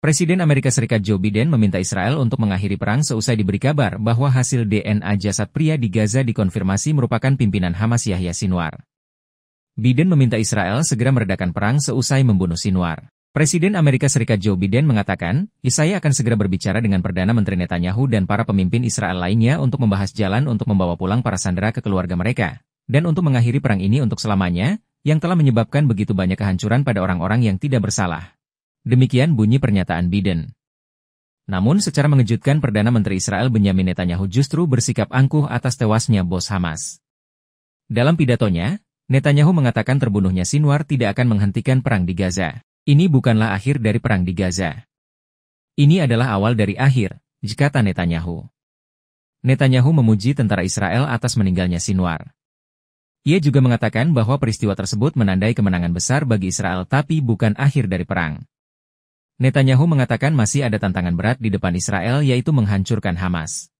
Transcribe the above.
Presiden Amerika Serikat Joe Biden meminta Israel untuk mengakhiri perang seusai diberi kabar bahwa hasil DNA jasad pria di Gaza dikonfirmasi merupakan pimpinan Hamas Yahya Sinwar. Biden meminta Israel segera meredakan perang seusai membunuh Sinwar. Presiden Amerika Serikat Joe Biden mengatakan, Isaiah akan segera berbicara dengan Perdana Menteri Netanyahu dan para pemimpin Israel lainnya untuk membahas jalan untuk membawa pulang para sandera ke keluarga mereka, dan untuk mengakhiri perang ini untuk selamanya, yang telah menyebabkan begitu banyak kehancuran pada orang-orang yang tidak bersalah. Demikian bunyi pernyataan Biden. Namun secara mengejutkan Perdana Menteri Israel Benjamin Netanyahu justru bersikap angkuh atas tewasnya bos Hamas. Dalam pidatonya, Netanyahu mengatakan terbunuhnya Sinwar tidak akan menghentikan perang di Gaza. Ini bukanlah akhir dari perang di Gaza. Ini adalah awal dari akhir, kata Netanyahu. Netanyahu memuji tentara Israel atas meninggalnya Sinwar. Ia juga mengatakan bahwa peristiwa tersebut menandai kemenangan besar bagi Israel tapi bukan akhir dari perang. Netanyahu mengatakan masih ada tantangan berat di depan Israel yaitu menghancurkan Hamas.